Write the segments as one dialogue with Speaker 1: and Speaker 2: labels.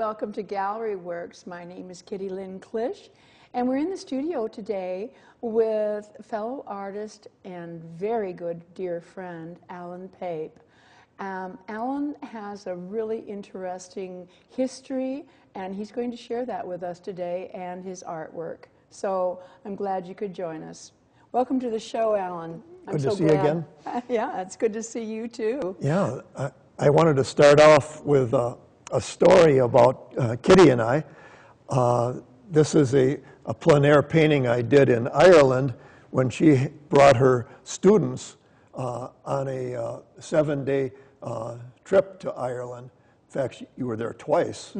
Speaker 1: Welcome to Gallery Works. My name is Kitty Lynn Klisch, and we're in the studio today with fellow artist and very good dear friend, Alan Pape. Um, Alan has a really interesting history, and he's going to share that with us today and his artwork. So I'm glad you could join us. Welcome to the show, Alan. I'm
Speaker 2: Good to
Speaker 1: so
Speaker 2: see you
Speaker 1: glad-
Speaker 2: again.
Speaker 1: yeah, it's good to see you too.
Speaker 2: Yeah, I, I wanted to start off with uh, a story about uh, Kitty and I. Uh, this is a, a plein air painting I did in Ireland when she brought her students uh, on a uh, seven day uh, trip to Ireland. In fact, you were there twice.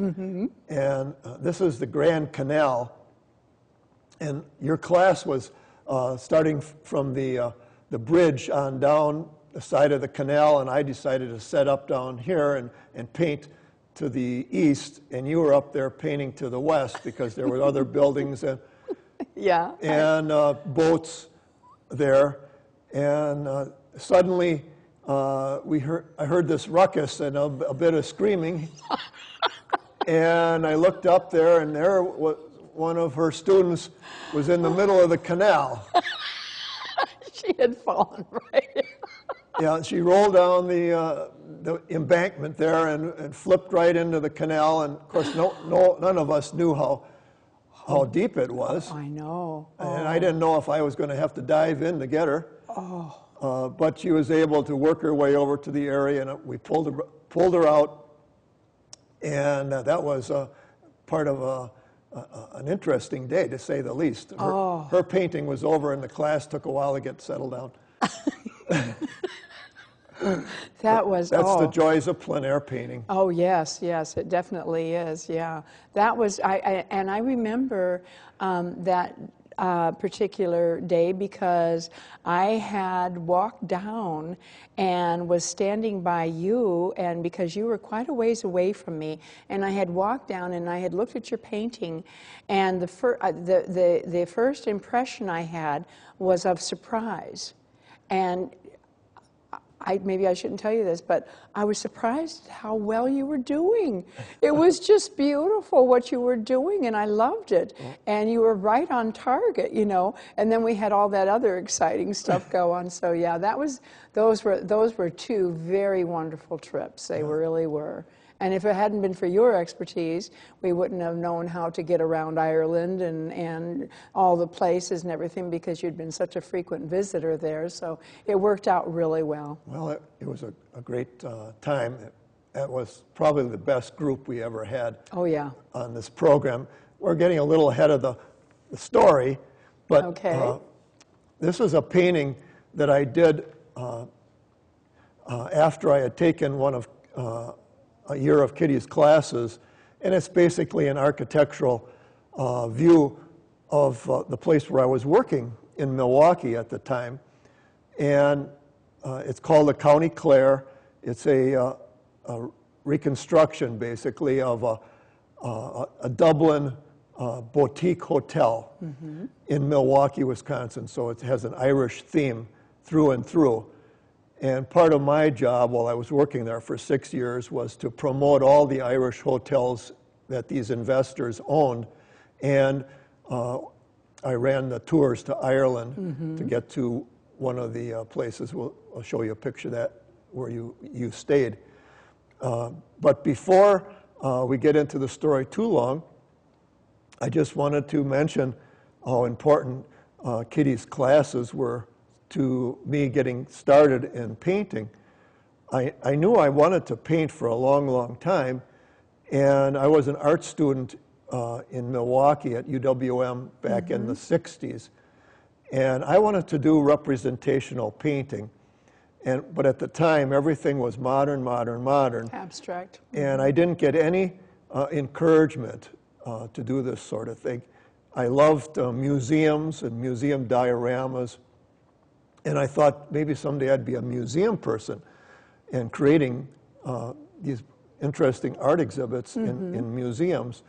Speaker 2: And uh, this is the Grand Canal. And your class was uh, starting f- from the, uh, the bridge on down the side of the canal, and I decided to set up down here and, and paint to the east, and you were up there painting to the west because there were other buildings and,
Speaker 1: Yeah.
Speaker 2: and uh, boats there. And uh, suddenly, uh, we heard, I heard this ruckus and a, a bit of screaming. and I looked up there, and there was one of her students was in the middle of the canal.
Speaker 1: she had fallen right.
Speaker 2: Yeah, she rolled down the, uh, the embankment there and, and flipped right into the canal. And of course, no, no, none of us knew how, how deep it was.
Speaker 1: I know.
Speaker 2: And I didn't know if I was going to have to dive in to get her. Uh, but she was able to work her way over to the area, and we pulled her, pulled her out. And uh, that was uh, part of a, a, an interesting day, to say the least. Her, her painting was over, and the class took a while to get settled down.
Speaker 1: That was
Speaker 2: That's
Speaker 1: oh.
Speaker 2: the joys of plein air painting.
Speaker 1: Oh yes, yes, it definitely is. Yeah, that was I, I and I remember um, that uh, particular day because I had walked down and was standing by you, and because you were quite a ways away from me, and I had walked down and I had looked at your painting, and the fir- uh, the, the the first impression I had was of surprise, and I, maybe I shouldn't tell you this, but I was surprised how well you were doing. It was just beautiful what you were doing, and I loved it. And you were right on target, you know. And then we had all that other exciting stuff go on. So yeah, that was those were those were two very wonderful trips. They really were. And if it hadn't been for your expertise, we wouldn't have known how to get around Ireland and, and all the places and everything because you'd been such a frequent visitor there. So it worked out really well.
Speaker 2: Well, it, it was a, a great uh, time. It, it was probably the best group we ever had
Speaker 1: Oh, yeah.
Speaker 2: on this program. We're getting a little ahead of the, the story, but
Speaker 1: Okay.
Speaker 2: uh, this is a painting that I did uh, uh, after I had taken one of uh, a year of Kitty's classes, and it's basically an architectural uh, view of uh, the place where I was working in Milwaukee at the time, and uh, it's called the County Clare. It's a, uh, a reconstruction, basically, of a, uh, a Dublin uh, boutique hotel in Milwaukee, Wisconsin. So it has an Irish theme through and through. And part of my job while I was working there for six years was to promote all the Irish hotels that these investors owned. And uh, I ran the tours to Ireland to get to one of the uh, places. We'll, I'll show you a picture of that where you, you stayed. Uh, but before uh, we get into the story too long, I just wanted to mention how important uh, Kitty's classes were to me getting started in painting. I, I knew I wanted to paint for a long, long time, and I was an art student uh, in Milwaukee at UWM back in the 60s. And I wanted to do representational painting. And, but at the time, everything was modern, modern, modern.
Speaker 1: Abstract.
Speaker 2: And I didn't get any uh, encouragement uh, to do this sort of thing. I loved uh, museums and museum dioramas. And I thought maybe someday I'd be a museum person and creating uh, these interesting art exhibits in, in museums.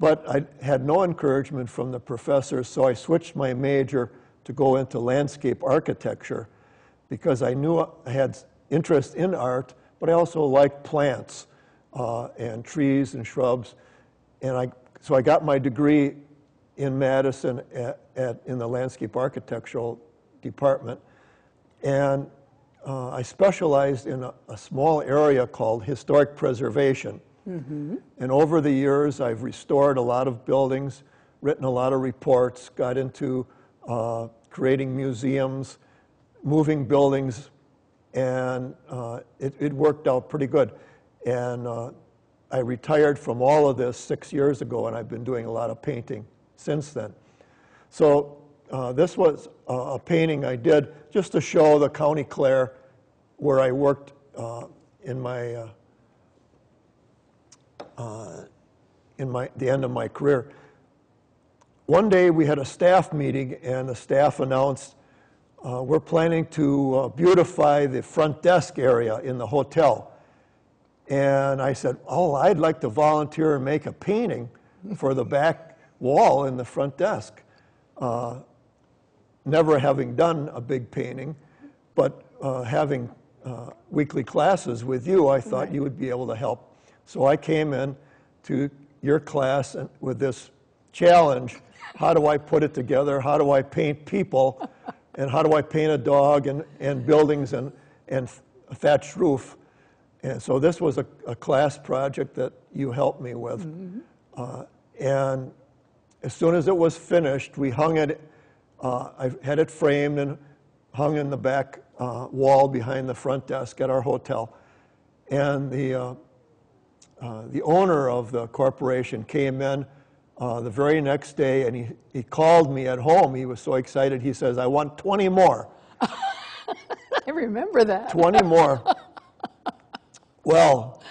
Speaker 2: But I had no encouragement from the professors, so I switched my major to go into landscape architecture because I knew I had interest in art, but I also liked plants. uh, and trees and shrubs. And I, so I got my degree in Madison at, at, in the landscape architectural department. And uh, I specialized in a, a, small area called historic preservation. Mm-hmm. And over the years, I've restored a lot of buildings, written a lot of reports, got into uh, creating museums, moving buildings, and uh, it, it, worked out pretty good. And uh, I retired from all of this six years ago, and I've been doing a lot of painting since then. So uh, this was a painting I did just to show the County Clare where I worked uh, in my uh, uh, in my the end of my career. One day we had a staff meeting, and the staff announced uh, we're planning to beautify the front desk area in the hotel. And I said, Oh, I'd like to volunteer and make a painting for the back wall in the front desk. Uh, never having done a big painting, but uh, having uh, weekly classes with you, I thought right. you would be able to help. So I came in to your class and, with this challenge how do I put it together? How do I paint people? and how do I paint a dog and, and buildings and, and a thatched roof? And so this was a, a class project that you helped me with. Mm-hmm. Uh, and as soon as it was finished, we hung it, uh, I had it framed and hung in the back uh, wall behind the front desk at our hotel. And the, uh, uh, the owner of the corporation came in uh, the very next day and he, he called me at home. He was so excited. He says, I want 20 more.
Speaker 1: I remember that.
Speaker 2: 20 more. well,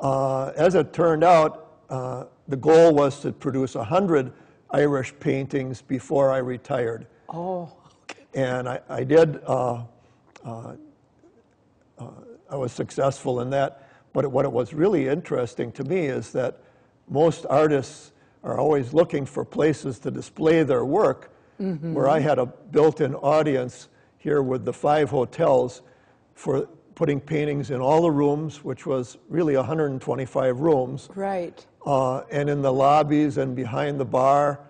Speaker 2: uh, as it turned out, uh, the goal was to produce 100 Irish paintings before I retired.
Speaker 1: Oh,
Speaker 2: okay. And I, I did, uh, uh, uh, I was successful in that. But what it was really interesting to me is that most artists are always looking for places to display their work, mm-hmm. where I had a built in audience here with the five hotels for putting paintings in all the rooms, which was really 125 rooms.
Speaker 1: Right.
Speaker 2: Uh, and in the lobbies and behind the bar,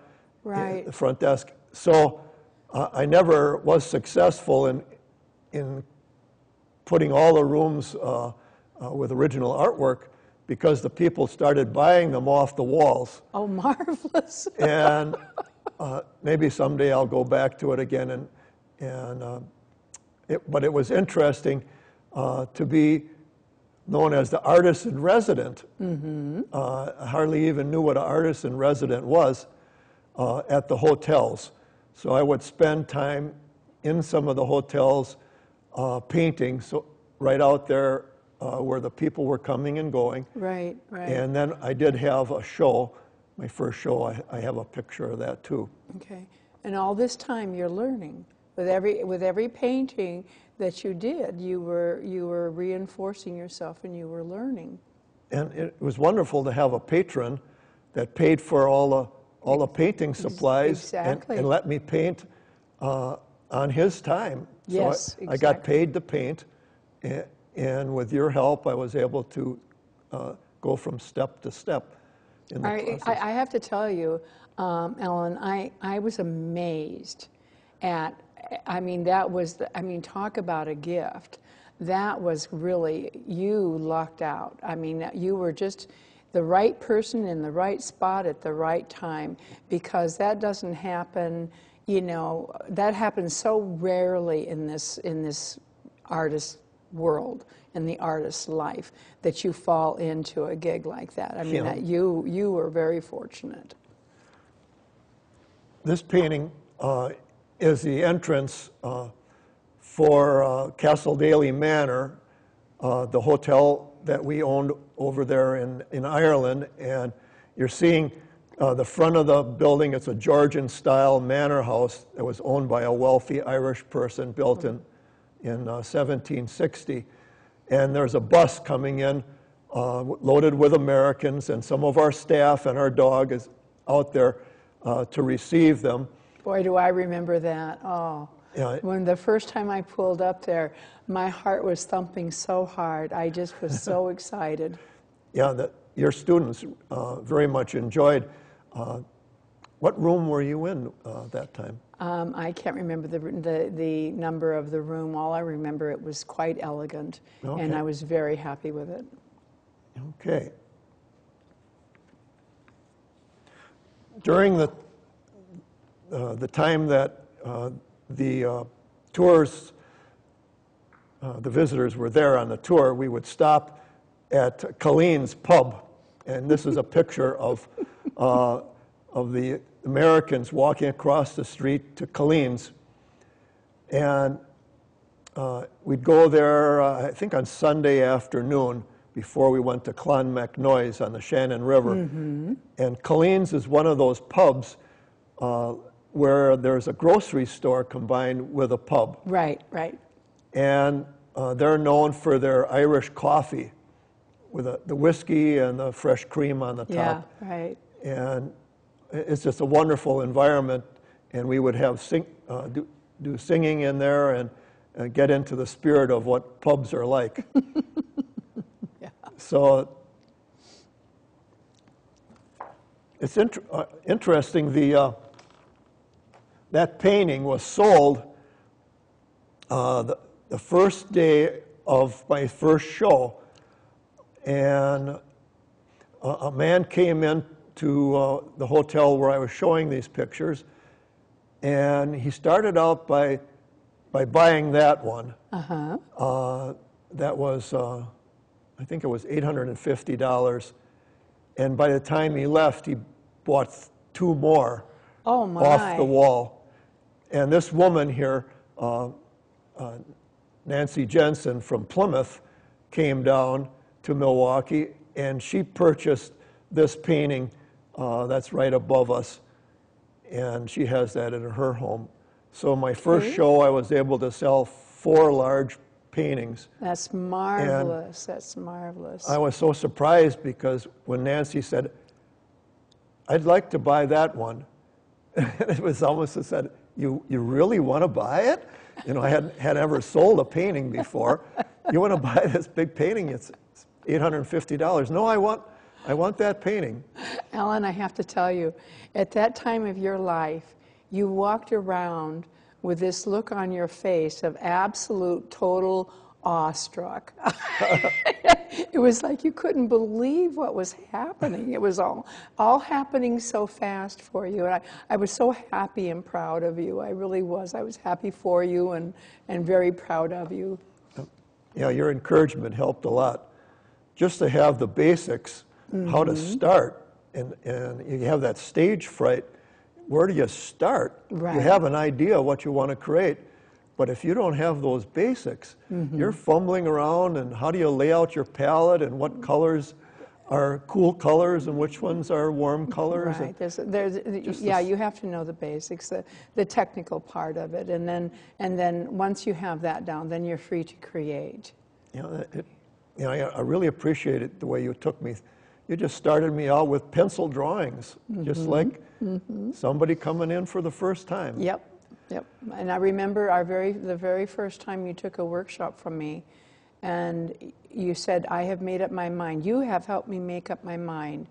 Speaker 1: right.
Speaker 2: the front desk. So uh, I never was successful in, in putting all the rooms uh, uh with original artwork because the people started buying them off the walls.
Speaker 1: Oh, marvelous.
Speaker 2: and uh, maybe someday I'll go back to it again. And, and, uh, it, but it was interesting uh, to be known as the artist in resident. Mm-hmm. Uh, I hardly even knew what an artist in resident was uh, at the hotels. So I would spend time in some of the hotels uh, painting, so right out there uh, where the people were coming and going.
Speaker 1: Right, right.
Speaker 2: And then I did have a show, my first show, I, I have a picture of that too.
Speaker 1: Okay. And all this time you're learning. With every, with every painting that you did, you were, you were reinforcing yourself and you were learning.
Speaker 2: And it was wonderful to have a patron that paid for all the, all the painting supplies
Speaker 1: exactly.
Speaker 2: and, and let me paint uh, on his time.
Speaker 1: So yes, I, exactly.
Speaker 2: I got paid to paint. And, and with your help, I was able to uh, go from step to step in the
Speaker 1: I,
Speaker 2: process.
Speaker 1: I, I have to tell you, um, Ellen, I, I was amazed at, I mean, that was, the, I mean, talk about a gift. That was really, you lucked out. I mean, you were just the right person in the right spot at the right time because that doesn't happen, you know, that happens so rarely in this, in this artist world in the artist's life that you fall into a gig like that. I mean, yeah. you you were very fortunate.
Speaker 2: This painting uh, is the entrance uh, for uh, Castledaly Manor, uh, the hotel that we owned over there in, in Ireland, and you're seeing uh, the front of the building. It's a Georgian-style manor house that was owned by a wealthy Irish person, built in in 1760. Uh, and there's a bus coming in uh, loaded with Americans, and some of our staff and our dog is out there uh, to receive them.
Speaker 1: Boy, do I remember that. Oh. Yeah. When the first time I pulled up there, my heart was thumping so hard. I just was so excited.
Speaker 2: yeah, that your students uh, very much enjoyed. Uh, what room were you in uh, that time?
Speaker 1: Um, I can't remember the, the, the number of the room. All I remember, it was quite elegant,
Speaker 2: Okay.
Speaker 1: and I was very happy with it.
Speaker 2: Okay. During the, uh, the time that uh, the uh, tours, uh, the visitors were there on the tour, we would stop at Colleen's Pub. And this is a picture of, uh, of the Americans walking across the street to Colleen's. And uh, we'd go there, uh, I think on Sunday afternoon before we went to Clonmacnoise on the Shannon River. And Colleen's is one of those pubs uh, where there's a grocery store combined with a pub.
Speaker 1: Right, right.
Speaker 2: And uh, they're known for their Irish coffee with a, the whiskey and the fresh cream on the top.
Speaker 1: Yeah, right.
Speaker 2: And it's just a wonderful environment. And we would have sing, uh, do, do singing in there and uh, get into the spirit of what pubs are like. yeah. So it's inter- uh, interesting. The uh, that painting was sold uh, the, the first day of my first show, and a, a man came in to uh, the hotel where I was showing these pictures, and he started out by by buying that one.
Speaker 1: Uh-huh.
Speaker 2: Uh, that was, uh, I think it was $850. And by the time he left, he bought two more
Speaker 1: Oh,
Speaker 2: off the wall. And this woman here, uh, uh, Nancy Jensen from Plymouth, came down to Milwaukee and she purchased this painting uh, that's right above us. And she has that in her home. So my first
Speaker 1: Okay.
Speaker 2: show, I was able to sell four large paintings.
Speaker 1: That's marvelous. That's marvelous.
Speaker 2: I was so surprised because when Nancy said, I'd like to buy that one, it was almost as said, you, you really want to buy it? You know, I hadn't had ever sold a painting before. You want to buy this big painting? It's $850. No, I want, I want that painting.
Speaker 1: Ellen, I have to tell you, at that time of your life, you walked around with this look on your face of absolute, total awestruck. it was like you couldn't believe what was happening. It was all, all happening so fast for you. And I, I was so happy and proud of you. I really was. I was happy for you and, and very proud of you.
Speaker 2: know, your encouragement helped a lot. Just to have the basics, how to
Speaker 1: Mm-hmm.
Speaker 2: start, and, and you have that stage fright. Where do you start?
Speaker 1: Right.
Speaker 2: You have an idea what you want to create, but if you don't have those basics,
Speaker 1: Mm-hmm.
Speaker 2: you're fumbling around and how do you lay out your palette and what colors are cool colors and which ones are warm colors.
Speaker 1: Right. There's, there's, yeah,
Speaker 2: this-
Speaker 1: you have to know the basics, the, the technical part of it, and then, and then once you have that down, then you're free to create.
Speaker 2: You know, it- it, you know, I, I really appreciated the way you took me. You just started me out with pencil drawings, just
Speaker 1: Mm-hmm.
Speaker 2: like somebody coming in for the first time.
Speaker 1: Yep, yep. And I remember our very, the very first time you took a workshop from me, and you said, I have made up my mind. You have helped me make up my mind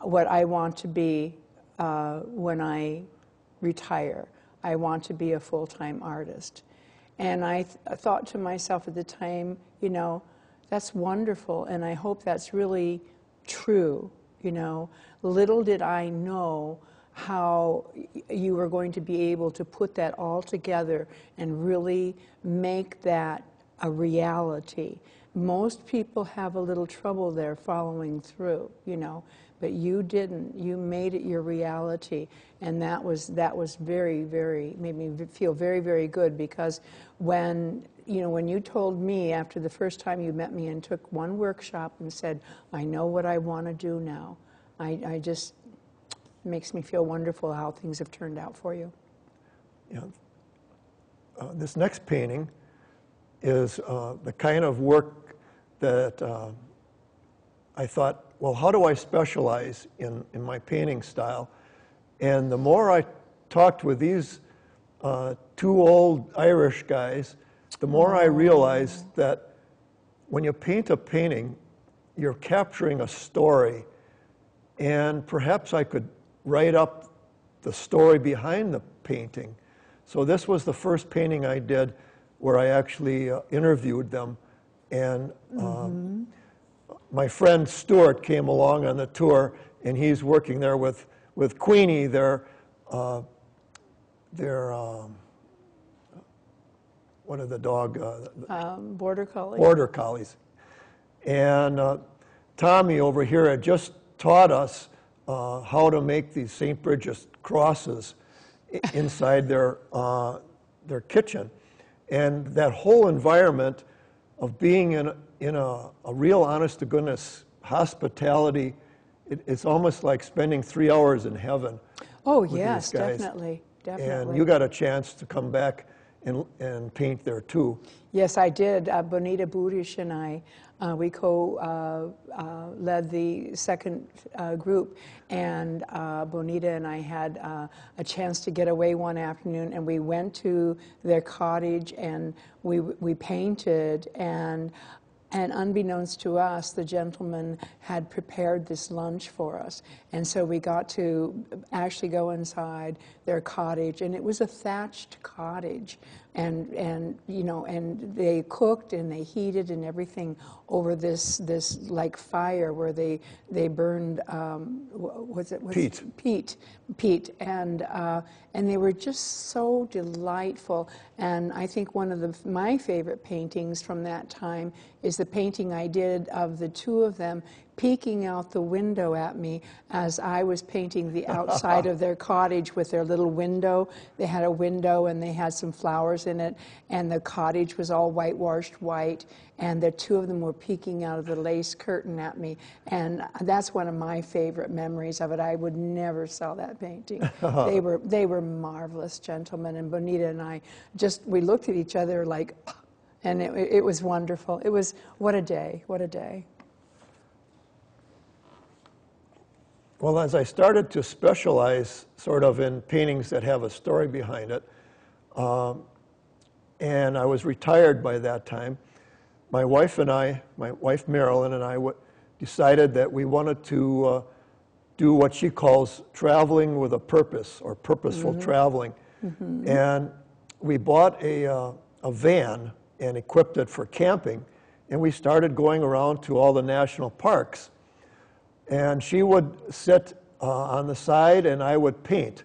Speaker 1: what I want to be uh, when I retire. I want to be a full time artist. And I th- I thought to myself at the time, you know, that's wonderful, and I hope that's really true. You know, little did I know how you were going to be able to put that all together and really make that a reality. Most people have a little trouble there following through, you know, but you didn't. You made it your reality, and that was that was very, very made me feel very, very good because when you know when you told me after the first time you met me and took one workshop and said, "I know what I want to do now," I, I just makes me feel wonderful how things have turned out for you.
Speaker 2: Know, uh, this next painting is uh, the kind of work that uh, I thought, well, how do I specialize in, in my painting style? And the more I talked with these uh, two old Irish guys, the more I realized that when you paint a painting, you're capturing a story, and perhaps I could write up the story behind the painting. So this was the first painting I did where I actually uh, interviewed them, and um, my friend Stuart came along on the tour, and he's working there with with Queenie, their uh, their um, what are the dog uh,
Speaker 1: Um, Border Collie?
Speaker 2: border collies. And uh, Tommy over here had just taught us uh, how to make these St. Bridget's crosses inside their, uh, their kitchen. And that whole environment of being in, a- in a, a real honest to goodness hospitality, it, it's almost like spending three hours in heaven.
Speaker 1: Oh, yes,
Speaker 2: guys.
Speaker 1: definitely,
Speaker 2: And you got a chance to come back and, and paint there too.
Speaker 1: Yes, I did. Uh, Bonita Budish and I, uh, we co-led the second uh, group, and uh, Bonita and I had uh, a chance to get away one afternoon, and we went to their cottage and we we painted and. And unbeknownst to us, the gentleman had prepared this lunch for us. And so we got to actually go inside their cottage, and it was a thatched cottage. And, and you know, and they cooked and they heated and everything over this, this like fire where they, they burned, um, was it? was-
Speaker 2: Peat.
Speaker 1: Pete, Peat, and uh, and they were just so delightful. And I think one of the, my favorite paintings from that time is the painting I did of the two of them peeking out the window at me as I was painting the outside of their cottage with their little window. They had a window and they had some flowers in it, and the cottage was all whitewashed white, and the two of them were peeking out of the lace curtain at me. And that's one of my favorite memories of it. I would never sell that painting. they were they were marvelous gentlemen, and Bonita and I just we looked at each other like, and it, it was wonderful. It was what a day, what a day.
Speaker 2: Well, as I started to specialize sort of in paintings that have a story behind it, um, and I was retired by that time, my wife and I, my wife Marilyn and I, w- decided that we wanted to uh, do what she calls traveling with a purpose or purposeful traveling. And we bought a, uh, a van and equipped it for camping, and we started going around to all the national parks. And she would sit uh, on the side and I would paint.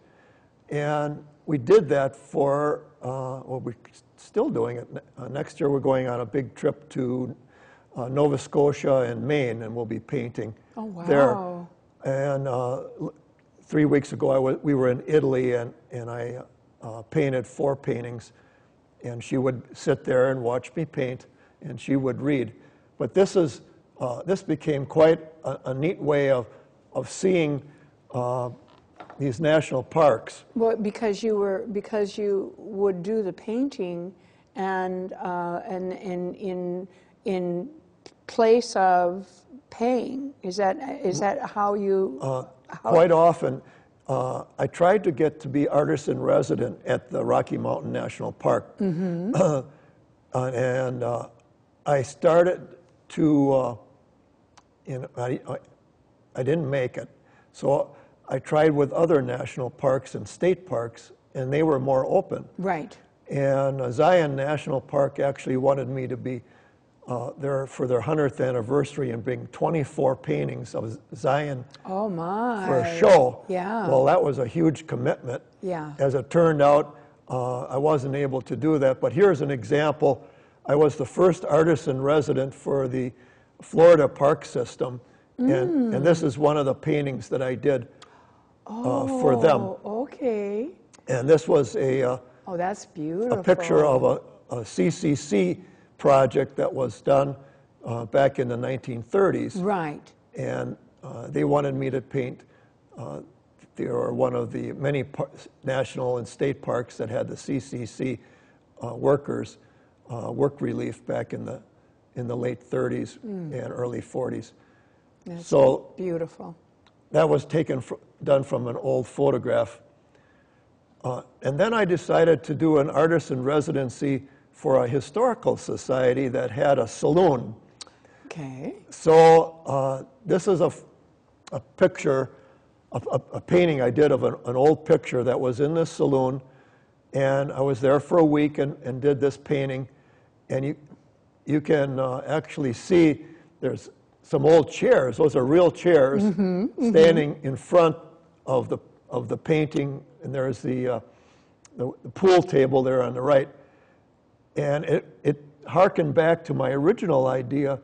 Speaker 2: And we did that for, uh, well, we're still doing it. Uh, next year, we're going on a big trip to uh, Nova Scotia and Maine, and we'll be painting
Speaker 1: Oh,
Speaker 2: there.
Speaker 1: wow.
Speaker 2: And uh, three weeks ago, I wa- we were in Italy, and, and I uh, painted four paintings. And she would sit there and watch me paint, and she would read. But this is uh, this became quite a, a neat way of of seeing uh, these national parks.
Speaker 1: Well, because you were because you would do the painting, and uh, and in in in place of paying. Is that is that how you?
Speaker 2: Uh, quite often, uh, I tried to get to be artist in resident at the Rocky Mountain National Park. Uh, and uh, I started to, uh, you know, I, I, I didn't make it. So I tried with other national parks and state parks, and they were more open.
Speaker 1: right.
Speaker 2: And Zion National Park actually wanted me to be uh, there for their 100th anniversary and bring 24 paintings of Zion
Speaker 1: Oh my.
Speaker 2: for a show.
Speaker 1: Yeah.
Speaker 2: Well, that was a huge commitment.
Speaker 1: Yeah.
Speaker 2: As it turned out, uh, I wasn't able to do that. But here's an example. I was the first artist in resident for the Florida Park System, and, and this is one of the paintings that I did uh, for them.
Speaker 1: Oh, okay.
Speaker 2: And this was a, uh,
Speaker 1: Oh, that's beautiful.
Speaker 2: a picture of a, a CCC project that was done uh, back in the 1930s.
Speaker 1: Right.
Speaker 2: and uh, they wanted me to paint. Uh, they were one of the many par- national and state parks that had the CCC uh, workers uh, work relief back in the in the late 30s and early 40s.
Speaker 1: That's
Speaker 2: So
Speaker 1: beautiful.
Speaker 2: that was taken fr- done from an old photograph. Uh, and then I decided to do an artisan residency for a historical society that had a saloon.
Speaker 1: Okay.
Speaker 2: So uh, this is a, a picture, a, a, a painting I did of an, an old picture that was in this saloon. And I was there for a week and, and did this painting. And you, you can uh, actually see there's some old chairs, those are real chairs, standing in front of the, of the painting. And there's the, uh, the, the pool table there on the right. And it, it harkened back to my original idea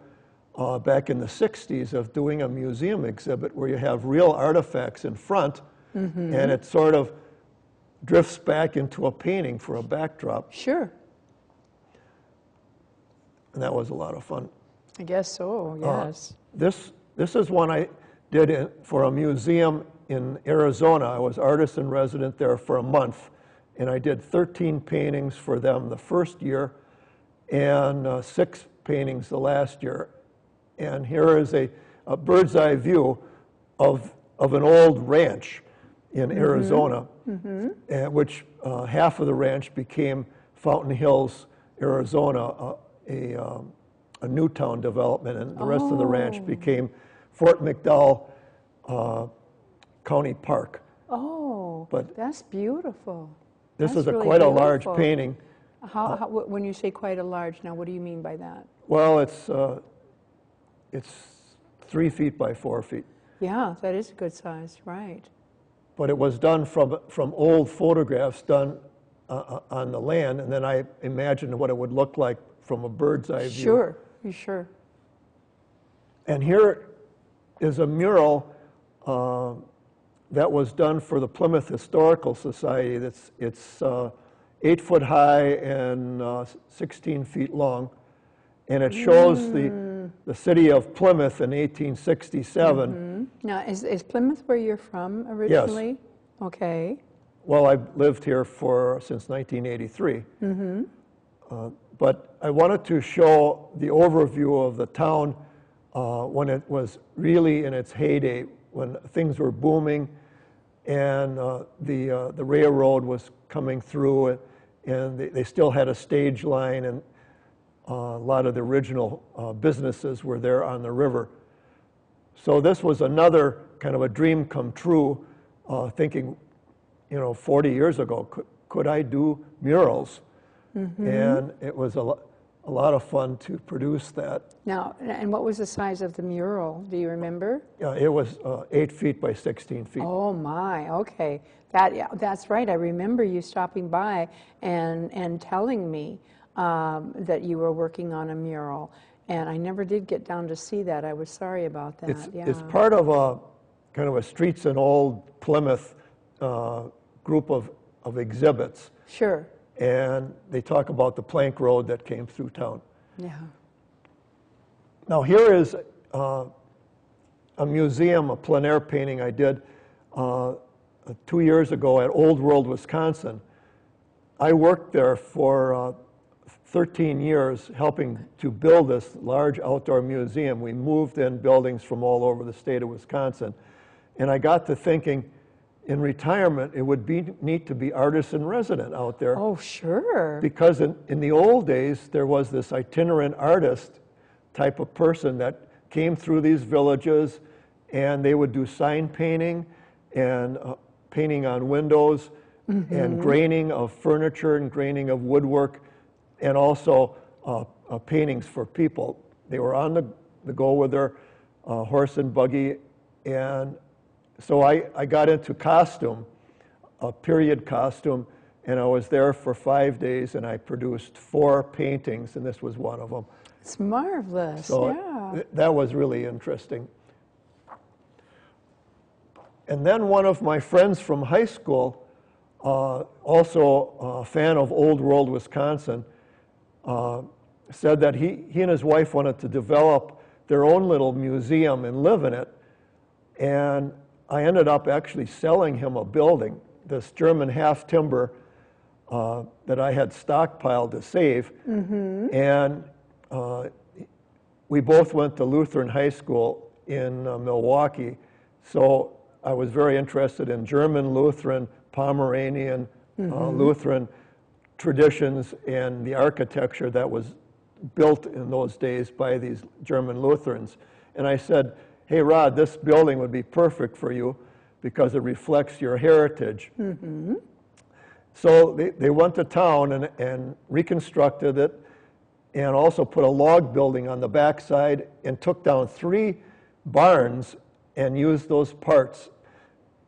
Speaker 2: uh, back in the 60s of doing a museum exhibit where you have real artifacts in front and it sort of drifts back into a painting for a backdrop.
Speaker 1: Sure.
Speaker 2: And that was a lot of fun.
Speaker 1: I guess so,
Speaker 2: Uh,
Speaker 1: yes.
Speaker 2: This, this is one I did in, for a museum in Arizona. I was artist in resident there for a month, and I did 13 paintings for them the first year and uh, six paintings the last year. And here is a, a bird's eye view of, of an old ranch in Arizona, uh, which uh, half of the ranch became Fountain Hills, Arizona, uh, a, um, a Newtown development, and the rest of the ranch became Fort McDowell uh, County Park.
Speaker 1: Oh,
Speaker 2: But-
Speaker 1: that's beautiful.
Speaker 2: This
Speaker 1: That's
Speaker 2: is a
Speaker 1: really
Speaker 2: quite a large
Speaker 1: beautiful.
Speaker 2: painting.
Speaker 1: How, how, wh- when you say quite a large, now what do you mean by that?
Speaker 2: Well, it's, uh, it's three feet by four feet.
Speaker 1: Yeah, that is a good size, right.
Speaker 2: But it was done from, from old photographs done uh, uh, on the land, and then I imagined what it would look like from a bird's eye view.
Speaker 1: Sure, you sure.
Speaker 2: And here is a mural uh, that was done for the Plymouth Historical Society. That's, it's uh, eight foot high and uh, 16 feet long. And it shows the, the city of Plymouth in 1867.
Speaker 1: Now, is, is Plymouth where you're from originally? Yes. Okay.
Speaker 2: Well, I've lived here for, since 1983. Uh, But I wanted to show the overview of the town uh, when it was really in its heyday, when things were booming and uh, the, uh, the railroad was coming through and- and they, they still had a stage line and uh, a lot of the original uh, businesses were there on the river. So this was another kind of a dream come true, uh, thinking, you know, 40 years ago, could, could I do murals? And it was a, lo- a lot of fun to produce that.
Speaker 1: Now, and what was the size of the mural? Do you remember?
Speaker 2: Yeah, it was uh, eight feet by 16 feet.
Speaker 1: Oh my, okay. That, yeah, that's right. I remember you stopping by and, and telling me um, that you were working on a mural. And I never did get down to see that. I was sorry about that.
Speaker 2: It's,
Speaker 1: yeah.
Speaker 2: it's part of a kind of a Streets in Old Plymouth uh, group of, of exhibits.
Speaker 1: Sure.
Speaker 2: And they talk about the plank road that came through town.
Speaker 1: Yeah.
Speaker 2: Now, here is uh, a museum, a plein air painting I did uh, two years ago at Old World, Wisconsin. I worked there for uh, 13 years helping to build this large outdoor museum. We moved in buildings from all over the state of Wisconsin. And I got to thinking, in retirement, it would be neat to be artist in resident out there.
Speaker 1: Oh, sure.
Speaker 2: Because in, in the old days, there was this itinerant artist type of person that came through these villages and they would do sign painting and uh, painting on windows and graining of furniture and graining of woodwork and also uh, uh, paintings for people. They were on the, the go with their uh, horse and buggy and so I, I got into costume, a period costume, and I was there for five days and I produced four paintings, and this was one of them.
Speaker 1: It's marvelous.
Speaker 2: So
Speaker 1: yeah.
Speaker 2: th- that was really interesting. And then one of my friends from high school, uh, also a fan of Old World, Wisconsin, uh, said that he, he and his wife wanted to develop their own little museum and live in it. And I ended up actually selling him a building, this German half timber uh, that I had stockpiled to save. And uh, we both went to Lutheran High School in uh, Milwaukee. So I was very interested in German Lutheran, Pomeranian uh, Lutheran traditions and the architecture that was built in those days by these German Lutherans. And I said, hey, Rod, this building would be perfect for you because it reflects your heritage. So they, they went to town and, and reconstructed it and also put a log building on the backside and took down three barns and used those parts.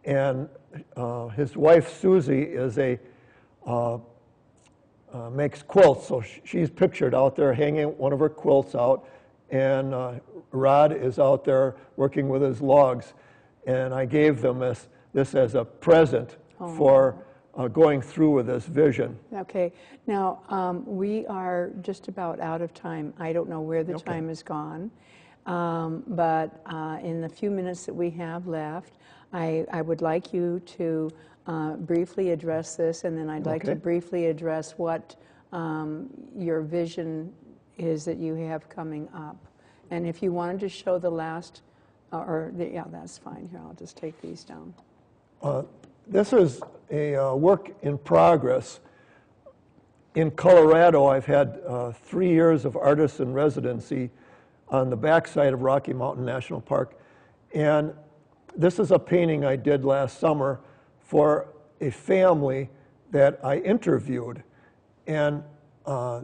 Speaker 2: And uh, his wife Susie is a uh, uh, makes quilts, so she's pictured out there hanging one of her quilts out, and uh, Rod is out there working with his logs. And I gave them this, this as a present for uh, going through with this vision.
Speaker 1: Okay, now, um, we are just about out of time. I don't know where the
Speaker 2: Okay.
Speaker 1: time has gone, um, but uh, in the few minutes that we have left, I, I would like you to uh, briefly address this, and then I'd like to briefly address what um, your vision is that you have coming up. And if you wanted to show the last, uh, or, the- yeah, that's fine. Here, I'll just take these down.
Speaker 2: Uh, This is a uh, work in progress. In Colorado, I've had uh, three years of artist in residency on the backside of Rocky Mountain National Park. And this is a painting I did last summer for a family that I interviewed. And uh,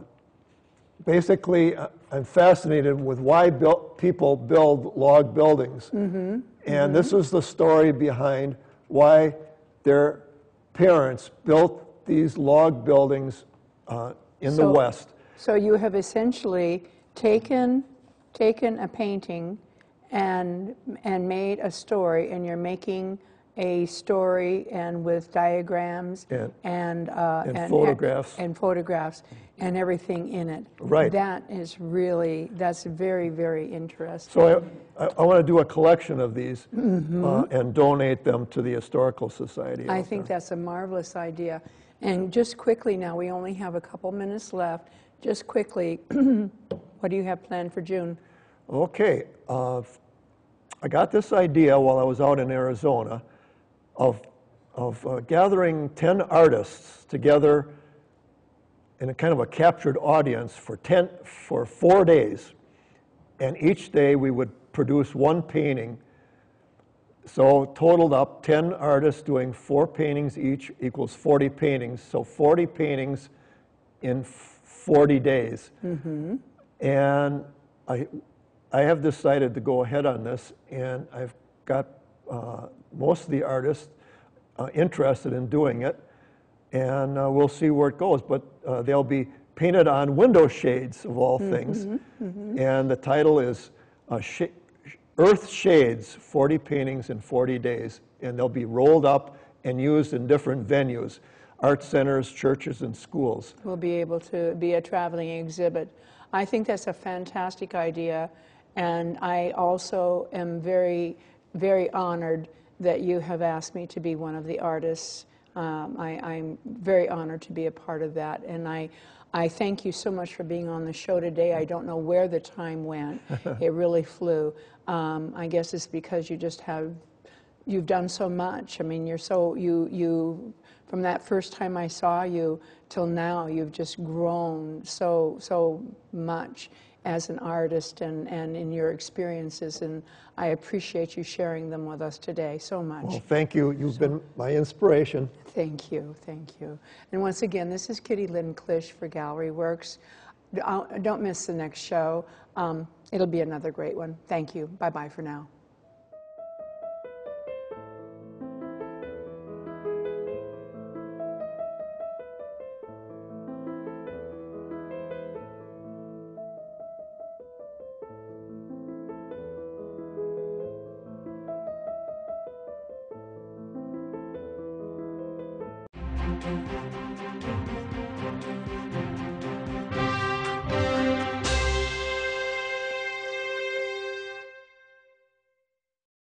Speaker 2: basically, uh, I'm fascinated with why buil- people build log buildings. And this is the story behind why their parents built these log buildings uh, in the West.
Speaker 1: So you have essentially taken, taken a painting and, and made a story, and you're making a story and with diagrams
Speaker 2: And-
Speaker 1: and, uh,
Speaker 2: and photographs.
Speaker 1: and photographs and everything in it.
Speaker 2: Right.
Speaker 1: That is really, that's very, very interesting.
Speaker 2: So I, I, I want to do a collection of these uh, and donate them to the Historical Society.
Speaker 1: I think
Speaker 2: there.
Speaker 1: that's a marvelous idea. And just quickly now, we only have a couple minutes left. Just quickly, what do you have planned for June?
Speaker 2: Okay, uh, I got this idea while I was out in Arizona of, of uh, gathering 10 artists together in a kind of a captured audience for, 10, for four days. And each day we would produce one painting. So totaled up, 10 artists doing four paintings each equals 40 paintings. So 40 paintings in 40 days. Mm-hmm. And I, I have decided to go ahead on this, and I've got uh, most of the artists uh, interested in doing it, and uh, we'll see where it goes. But uh, they'll be painted on window shades, of all things, and the title is uh, Sh- Earth Shades 40 Paintings in 40 Days, and they'll be rolled up and used in different venues art centers, churches, and schools.
Speaker 1: will be able to be a traveling exhibit. I think that's a fantastic idea, and I also am very, very honored that you have asked me to be one of the artists. Um, I, I'm very honored to be a part of that, and I, I thank you so much for being on the show today. I don't know where the time went; it really flew. Um, I guess it's because you just have you've done so much. I mean, you're so you you from that first time I saw you till now, you've just grown so so much as an artist and, and in your experiences, and I appreciate you sharing them with us today so much.
Speaker 2: Well, thank you. You've been my inspiration.
Speaker 1: Thank you, thank you. And once again, this is Kitty Lynn Klish for Gallery Works. Don't don't miss the next show. Um, it'll be another great one. Thank you. Bye bye for now.